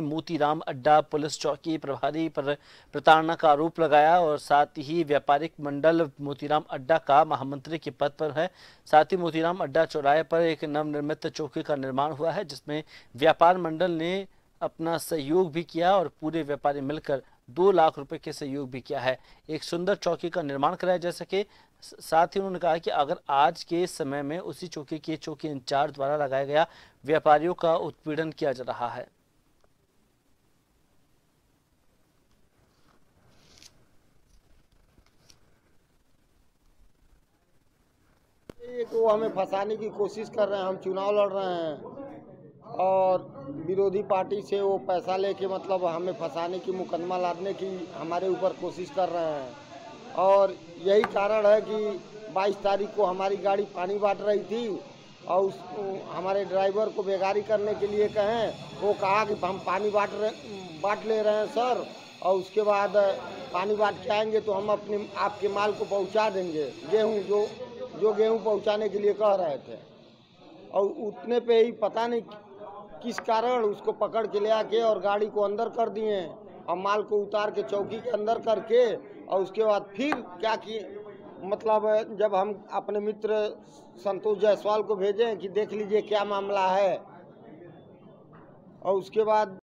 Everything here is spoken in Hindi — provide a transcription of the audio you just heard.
मोतीराम अड्डा पुलिस चौकी प्रभारी पर प्रताड़ना का आरोप लगाया और साथ ही व्यापारिक मंडल मोतीराम अड्डा का महामंत्री के पद पर है। साथ ही मोतीराम अड्डा चौराहे पर एक नवनिर्मित चौकी का निर्माण हुआ है, जिसमें व्यापार मंडल ने अपना सहयोग भी किया और पूरे व्यापारी मिलकर दो लाख रुपए के सहयोग भी किया है। एक सुंदर चौकी का निर्माण कराया जा सके। साथ ही उन्होंने कहा कि अगर आज के समय में उसी चौकी के चौकी इंचार्ज द्वारा लगाया गया, व्यापारियों का उत्पीड़न किया जा रहा है। एक वो हमें फंसाने की कोशिश कर रहे हैं, हम चुनाव लड़ रहे हैं। और विरोधी पार्टी से वो पैसा लेके मतलब हमें फंसाने की, मुकदमा लादने की हमारे ऊपर कोशिश कर रहे हैं। और यही कारण है कि 22 तारीख को हमारी गाड़ी पानी बांट रही थी और उस, हमारे ड्राइवर को बेगारी करने के लिए कहें, वो कहा कि हम पानी बांट बांट ले रहे हैं, सर। और उसके बाद पानी बांट के आएँगे तो हम अपने, आपके माल को पहुँचा देंगे, गेहूँ जो जो गेहूँ पहुँचाने के लिए कह रहे थे। और उतने पे ही पता नहीं किस कारण उसको पकड़ के ले आके और गाड़ी को अंदर कर दिए, और माल को उतार के चौकी के अंदर करके, और उसके बाद फिर क्या किए? मतलब जब हम अपने मित्र संतोष जायसवाल को भेजें कि देख लीजिए क्या मामला है। और उसके बाद